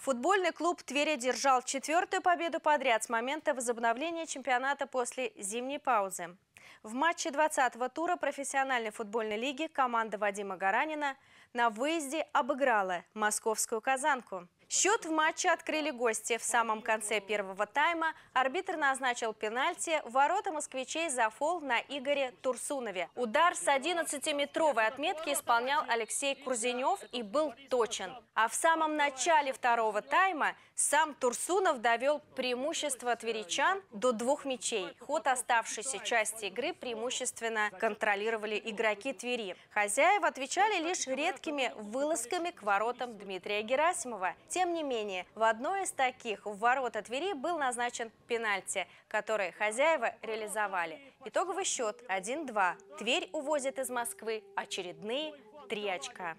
Футбольный клуб Твери держал четвертую победу подряд с момента возобновления чемпионата после зимней паузы. В матче 20-го тура профессиональной футбольной лиги команда Вадима Гаранина на выезде обыграла московскую «Казанку». Счет в матче открыли гости. В самом конце первого тайма арбитр назначил пенальти в ворота москвичей за фол на Игоре Турсунове. Удар с 11-метровой отметки исполнял Алексей Курзенев и был точен. А в самом начале второго тайма сам Турсунов довел преимущество тверичан до двух мячей. Ход оставшейся части игры преимущественно контролировали игроки Твери. Хозяева отвечали лишь редкими вылазками к воротам Дмитрия Герасимова. Тем не менее, в одной из таких в ворота Твери был назначен пенальти, который хозяева реализовали. Итоговый счет 1-2. Тверь увозит из Москвы очередные три очка.